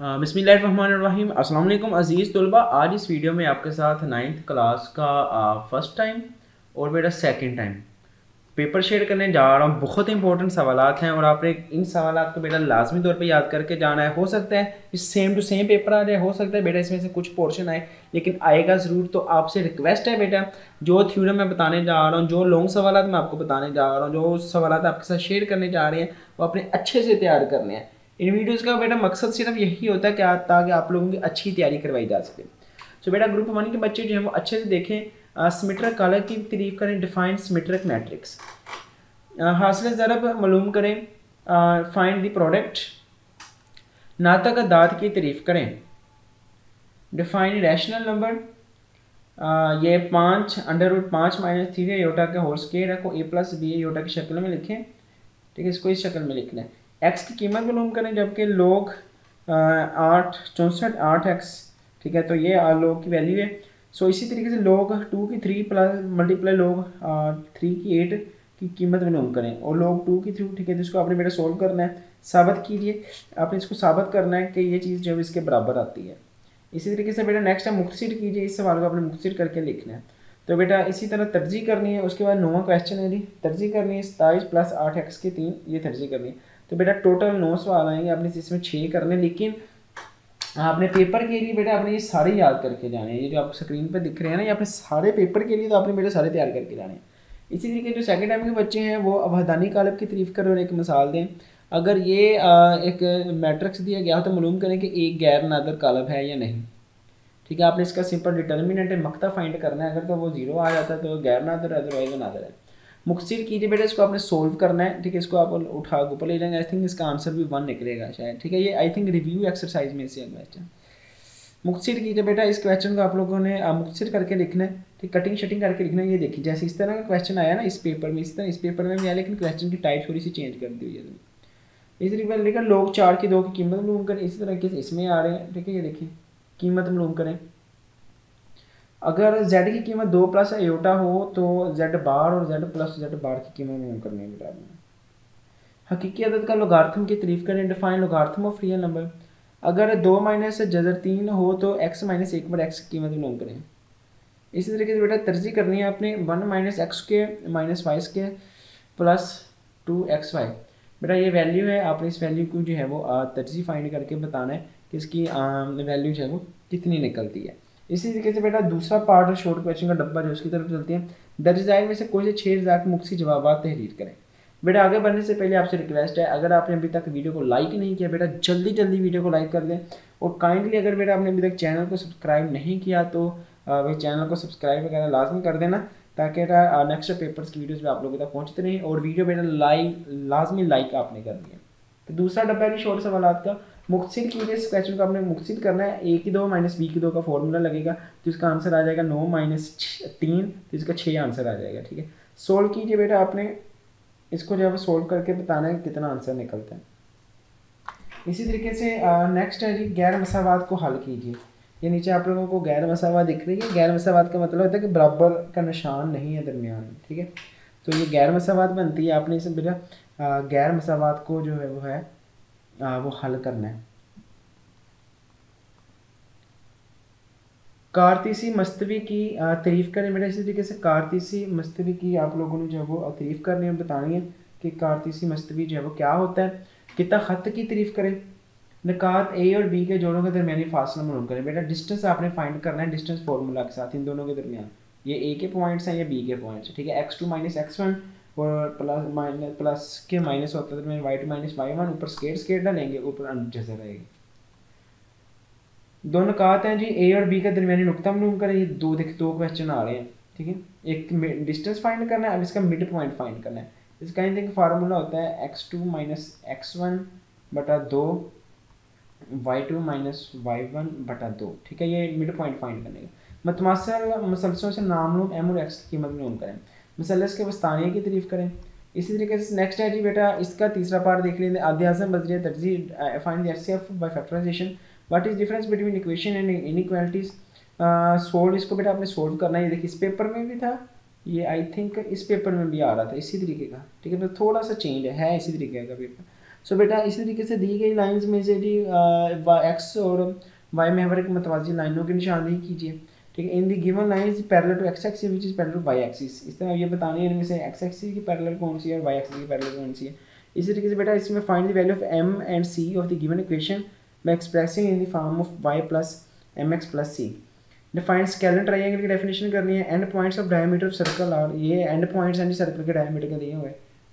बसमीम अल्लाम अज़ीज़ तलबा आज इस वीडियो में आपके साथ नाइन्थ क्लास का फ़र्स्ट टाइम और मेरा सेकंड टाइम पेपर शेयर करने जा रहा हूँ। बहुत इंपॉर्टेंट सवाल हैं और आपने इन सवाल को बेटा लाजमी तौर पे याद करके जाना है। हो सकता है इस सेम टू सेम पेपर आ जाए। हो सकता है बेटा इसमें से कुछ पोर्शन आए, लेकिन आएगा ज़रूर। तो आपसे रिक्वेस्ट है बेटा, जो थ्योरम मैं बताने जा रहा हूँ, जो लॉन्ग सवाल मैं आपको बताने जा रहा हूँ, जो सवाल आपके साथ शेयर करने जा रहे हैं, वो अपने अच्छे से तैयार करने हैं। इन वीडियोज़ का बेटा मकसद सिर्फ़ यही होता है कि ताकि आप लोगों की अच्छी तैयारी करवाई जा सके। सो बेटा ग्रुप वन के बच्चे जो हैं वो अच्छे से देखें। स्मिट्रक कलर की तरीफ करें डिफाइन स्मिट्रक मैट्रिक्स हासिल ज़रब मालूम करें। फाइंड द प्रोडक्ट नातक दाद की तरीफ करें। डिफाइन रैशनल नंबर ये पाँच अंडर रूट पाँच माइनस थ्री योटा के होल स्केयर है, को ए प्लस बी योटा की शक्ल में लिखें। ठीक है, इसको इस शक्ल में लिखना है। एक्स की कीमत मालूम करें, जबकि लोग आठ, चौंसठ, आठ एक्स ठीक है तो ये लोग की वैल्यू है। सो इसी तरीके से लोग टू की three plus multiply log three की एट की कीमत मालूम करें। और लोग टू की थ्रू ठीक है, जिसको आपने बेटा सोल्व करना है, साबित कीजिए। आपने इसको साबित करना है कि ये चीज़ जो इसके बराबर आती है। इसी तरीके से बेटा नेक्स्ट है मुखसिर कीजिए, इस सवाल को आपने मुखसिर करके लिखना है। तो बेटा इसी तरह तरजीह करनी है, उसके बाद नौवा क्वेश्चन है जी, तरजीह करनी है, सताईस प्लस आठ एक्स की तीन, ये तरजीह करनी है। तो बेटा टोटल नौ सवाल आएँगे आपने इसमें छः करने, लेकिन आपने पेपर के लिए बेटा आपने ये सारे याद करके जाने हैं। ये जो आपको स्क्रीन पर दिख रहे हैं ना, ये अपने सारे पेपर के लिए तो आपने बेटा सारे तैयार करके जाने हैं। इसी तरीके जो सेकंड टाइम के बच्चे हैं, वो अबहदानी कालब की तारीफ़ करें और एक मिसाल दें। अगर ये एक मैट्रिक्स दिया गया हो तो मालूम करें कि एक गैर नादर कालब है या नहीं। ठीक है, आपने इसका सिंपल डिटर्मिनेंट मकता फाइंड करना है, अगर तो वो ज़ीरो आ जाता है तो गैर नादर अदरवाइज़ नादर है। मुखसिर कीजिए बेटा, इसको आपने सोल्व करना है, ठीक है, इसको आप उठा ऊपर ले जाएँगे। आई थिंक इसका आंसर भी वन निकलेगा शायद, ठीक है? ये आई थिंक रिव्यू एक्सरसाइज में से क्वेश्चन मुखसिर कीजिए बेटा, इस क्वेश्चन को आप लोगों ने मुखसिर करके लिखना है, ठीक कटिंग शटिंग करके लिखना है, ये देखिए, जैसे इस तरह का क्वेश्चन आया ना, इस पेपर में, इस तरह, इस पेपर में भी आया, लेकिन क्वेश्चन की टाइप थोड़ी सी चेंज कर दी हुई है। इस तरीके लेकर लोग चार की दो की कीमत मालूम करें, इसी तरीके से इसमें आ रहे हैं, ठीक है, ये देखिए, कीमत मालूम करें। अगर z की कीमत दो प्लस एयोटा हो तो z बार और z प्लस z बार की कीमत मालूम करनी है। बेटा हकीकी अदद का लोगार्थम की तारीफ़ करें define logarithm of real number अगर दो माइनस जजर तीन हो तो x माइनस एक बार एक्स की कीमत मालूम करें इसी तरीके से बेटा तरजीह करनी है आपने वन माइनस एक्स के माइनस वाइस के प्लस टू एक्स वाई बेटा ये वैल्यू है, आपने इस वैल्यू को जो है वो तरजीह फाइंड करके बताना है कि इसकी वैल्यू जो है वो कितनी निकलती है। इसी तरीके से बेटा दूसरा पार्ट है शॉर्ट क्वेश्चन का डब्बा जो उसकी तरफ़ चलते हैं। दर्ज में से कोई से छः हज़ार मुख्त जवाब तहरीर करें। बेटा आगे बढ़ने से पहले आपसे रिक्वेस्ट है, अगर आपने अभी तक वीडियो को लाइक नहीं किया बेटा, जल्दी जल्दी वीडियो को लाइक कर दें। और काइंडली अगर बेटा आपने अभी तक चैनल को सब्सक्राइब नहीं किया तो भाई चैनल को सब्सक्राइब वगैरह लाजमी कर देना, ताकि नेक्स्ट पेपर्स की वीडियोज़ भी आप लोगों तक पहुँचते रहें और वीडियो बेटा लाइक लाजमी लाइक आपने कर दिया तो दूसरा डब्बा है शॉर्ट सवाल का मुक्सिर कीजिए इस क्वेश्चन को आपने मुक्सिर करना है ए की दो माइनस बी की दो का फॉर्मूला लगेगा तो इसका आंसर आ जाएगा नौ माइनस तीन तो इसका छः आंसर आ जाएगा, ठीक है? सोल्व कीजिए बेटा आपने, इसको जब सोल्व करके बताना है कितना आंसर निकलता है। इसी तरीके से नेक्स्ट है जी, गैर मसावाद को हल कीजिए। ये नीचे आप लोगों को गैर मसावाद दिख रही है। गैर मसावाद का मतलब होता है कि बराबर का निशान नहीं है दरमियान में ठीक है? तो ये गैर मसावाद बनती है, आपने इसे, बेटा गैर मसावाद को जो है वो है वो हल करना है। कारतीसी मस्तवी की तारीफ़ करें बेटा इसी तरीके से। कारतीसी मस्तवी की आप लोगों ने जो है वो तारीफ़ करनी है बतानी है कि कारतीसी मस्तवी जो है वो क्या होता है, कितना ख़त की तारीफ़ करें। नकात ए और बी के जोड़ों के दरमियानी फासला मालूम करें। बेटा डिस्टेंस आपने फाइंड करना है डिस्टेंस फार्मूला के साथ, इन दोनों के दरमियान। ये ए के पॉइंट्स हैं, या बी के पॉइंट्स ठीक है? X two minus x one और प्लस माइनस प्लस के माइनस होता है तो मैं y two minus y one ऊपर स्केट स्केट डालेंगे ऊपर जैसे रहेगी। दोनों कहते हैं जी? ए और बी का दरमियानी नुकता मालूम करें, ये दो देख, दो क्वेश्चन आ रहे हैं, ठीक है? एक डिस्टेंस फाइंड करना है, अब इसका मिड पॉइंट फाइंड करना है। इसका आई थिंक फार्मूला होता है x two minus x one बटा दो y two minus y one बटा दो, ठीक है? ये मिड पॉइंट फाइंड करने का। मतमासल मसलसलों से नाम लूम एम और एक्स की कीमत मालूम करें। मसलस के वस्तानिया की तारीफ़ करें। इसी तरीके से नेक्स्ट है जी बेटा इसका तीसरा पार्ट देख लेते आज़म बजरिया तरजी find the by factorization what is difference between equation and inequalities solve इसको बेटा आपने सोल्व करना है। देखिए इस पेपर में भी था ये आई थिंक इस पेपर में भी आ रहा था इसी तरीके का। ठीक है तो थोड़ा सा चेंज है, है इसी तरीके का पेपर सो so, बेटा इसी तरीके से दी गई लाइंस में से जी एक्स और वाई में हमारे मतवाजी लाइनों की निशानदेही कीजिए। ठीक है in the given line is parallel to x axis which is parallel to y axis इस तरह ये बतानी है इनमें से एक्स एक्सिस की पैरेलल कौन सी है और वाई एक्सिस की पैरेलल कौन सी है। इसी तरीके से बेटा इसमें find the value of m and c of the given equation by expressing in the form of y plus m x plus c defined scalene triangle की डेफिनेशन करनी है end points of diameter of circle और ये end points and circle के diameter के दिए हुए।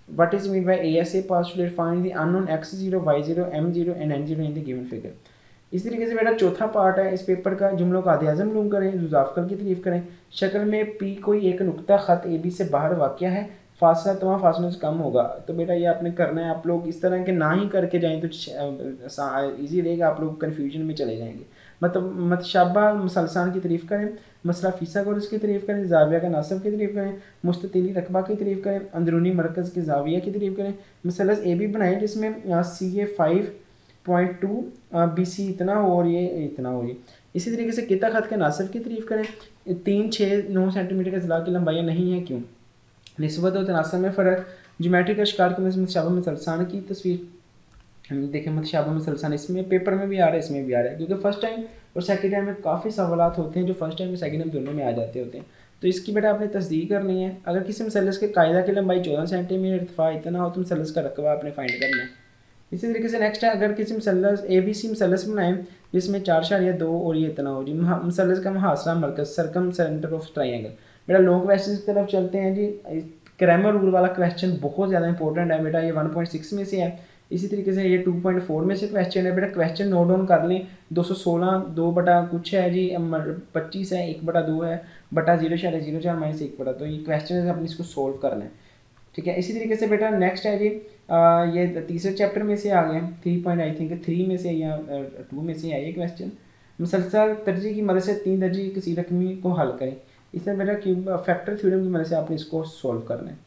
What is meant by ASA postulate find the unknown x0 y0 m0 and n0 in the given figure. इसी तरीके से बेटा चौथा पार्ट है, इस पेपर का, जुमलों का आदि आज़म लूम करें जुजाफकर की तारीफ़ करें। शक्ल में पी कोई एक नुकता ख़त ए बी से बाहर वाक़ है, फासला तमाम फासलों से कम होगा। तो बेटा ये आपने करना है, आप लोग इस तरह के ना ही करके जाएँ तो ईजी रहेगा, आप लोग कन्फ्यूज़न में चले जाएँगे। मतलब मतशाबा मसलसान की तारीफ़ करें, मसला फ़ीसा को उसकी तारीफ़ करें, जाविया का नासब की तारीफ़ करें मुस्तली रकबा की तारीफ़ करें, अंदरूनी मरकज़ के जाविया की तारीफ़ करें। मसलस ए बी बनाएँ जिसमें C A five point two B, C इतना हो और ये इतना हो, ये। इसी तरीके से किता खत के नासब की तरीफ करें। तीन छः नौ सेंटीमीटर के ज़िला की लंबाई नहीं है क्यों? नस्बत और तनासब में फ़र्क। जोमेट्रिक अशकार के मतशाबा मसलसान की तस्वीर देखें मतशाबा मसलसान, इसमें पेपर में भी आ रहा है, इसमें भी आ रहा है। क्योंकि फ़र्स्ट टाइम और सेकेंड टाइम में काफ़ी सवाल होते हैं जो फ़र्स्ट टाइम और सेकेंड टाइम दोनों में आ जाते होते हैं। तो इसकी बेटा आपने तस्दीक करनी है। अगर किसी मसलस के कायदा की लंबाई चौदह सेंटीमीटर इतफा इतना हो तो मसलस का रकबा आपने फाइंड करना है। इसी तरीके से नेक्स्ट है, अगर किसी मसलस ए बी सी मसलस बनाएँ जिसमें चार शार या दो और ये इतना हो, जी मसलस का मुहासरा मरकज सरकम सेंटर ऑफ़ ट्राइंगल बेटा लॉन्ग क्वेश्चन की तरफ़ चलते हैं, जी क्रैमर रूल वाला क्वेश्चन बहुत ज़्यादा इंपॉर्टेंट है बेटा, ये वन पॉइंट सिक्स में से है। इसी तरीके से ये 2.4 में से क्वेश्चन है, बेटा क्वेश्चन नोट डाउन कर लें। 216 दो बटा कुछ है, जी पच्चीस है, एक बटा दो है, बटा ज़ीरो है ज़ीरो चार माइनस एक बटा तो ये क्वेश्चन अपने इसको सोल्व करना है ठीक है इसी तरीके से बेटा नेक्स्ट है जी। आ, ये तीसरे चैप्टर में से आ गए three point I think three में से या टू में से है ये क्वेश्चन मुसलसल तरजीह की मदद से तीन दर्जी किसी रकमी को हल करें। इस तरह बेटा क्यूब फैक्टर थ्योरम की मदद से आपने इसको सॉल्व करना है।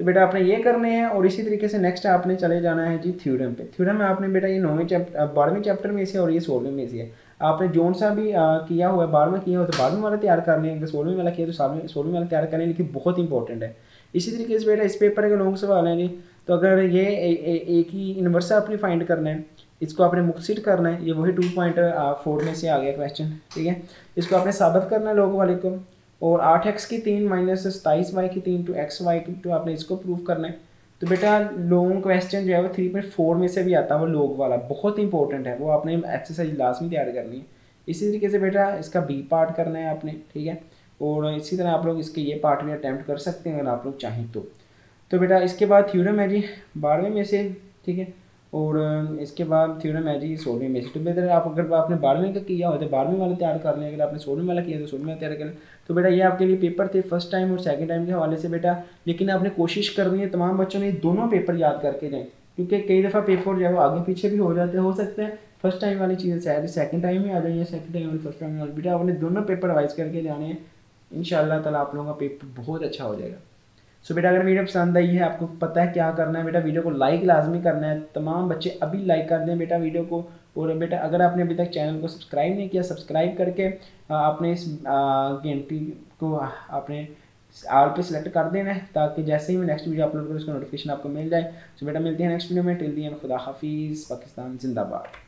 तो बेटा आपने ये करने हैं और इसी तरीके से नेक्स्ट आपने चले जाना है जी थ्योरम पे। थ्योरम में आपने बेटा ये नौवीं चैप्टर बारहवें चैप्टर में से और ये सोलहवीं में से है। आपने जोन सा भी आ, किया हुआ है बारहवीं किया हुआ तो बारहवीं वाला तैयार कर लें अगर सोलहवीं वाला किया तो सोलहवीं सोलहवीं वाला तैयार कर लेकिन बहुत इंपॉर्टेंट है। इसी तरीके से बेटा इस पेपर के लॉन्ग सवाल हैं जी। तो अगर ये ए, ए, एक ही यूनिवर्सा अपनी फाइंड करना है इसको आपने मुकसिट करना है ये वही टू पॉइंट फोर में से आ गया क्वेश्चन ठीक है? इसको आपने साबित करना है लोगों वाले को और आठ एक्स की तीन माइनस सताईस वाई की तीन टू एक्स वाई टू आपने इसको प्रूव करना है। तो बेटा लॉन्ग क्वेश्चन जो है वो थ्री पॉइंट फोर में से भी आता है वो लोग वाला। बहुत इंपॉर्टेंट है। वो आपने एक्सरसाइज लास्ट में तैयार करनी है। इसी तरीके से बेटा, इसका बी पार्ट करना है आपने, ठीक है? और इसी तरह आप लोग इसके ये पार्ट भी अटैम्प्ट कर सकते हैं, अगर आप लोग चाहें तो। तो बेटा, इसके बाद थ्योरम है जी, बारहवें में से, ठीक है? और इसके बाद थ्योरम है जी, सोलहवीं में से। तो बेहतर आप अगर आपने बारहवीं का किया हो तो बारहवीं वाला तैयार कर लें। अगर आपने सोलहवें वाला किया तो सोलहवीं तैयार कर लें। तो बेटा ये आपके लिए पेपर थे फ़र्स्ट टाइम और सेकेंड टाइम के हवाले से बेटा। लेकिन आपने कोशिश करनी है, तमाम बच्चों ने दोनों पेपर याद करके जाएँ। क्योंकि कई दफ़ा पेपर जो है वो आगे पीछे भी हो जाते, हो सकते हैं। फ़र्स्ट टाइम वाली चीज़ें शायद सेकंड टाइम में आ जाइए सेकंड टाइम वाली फ़र्स्ट टाइम में बेटा आपने दोनों पेपर वाइज करके जाने हैं। इन ताला आप लोगों का पेपर बहुत अच्छा हो जाएगा। सो बेटा, अगर वीडियो पसंद आई है, आपको पता है क्या करना है, बेटा, वीडियो को लाइक लाजमी करना है। तमाम बच्चे अभी लाइक कर दें बेटा वीडियो को। और बेटा, अगर आपने अभी तक चैनल को सब्सक्राइब नहीं किया सब्सक्राइब करके आपने इस घंटी को आपने आल पे सिलेक्ट कर देना है, ताकि जैसे ही मैं नेक्स्ट वीडियो अपलोड करूँ उसका नोटिफिकेशन आपको मिल जाए। सो बेटा, मिलते हैं नेक्स्ट वीडियो में। टिल दी खुदा हाफिज़, पाकिस्तान, जिंदाबाद।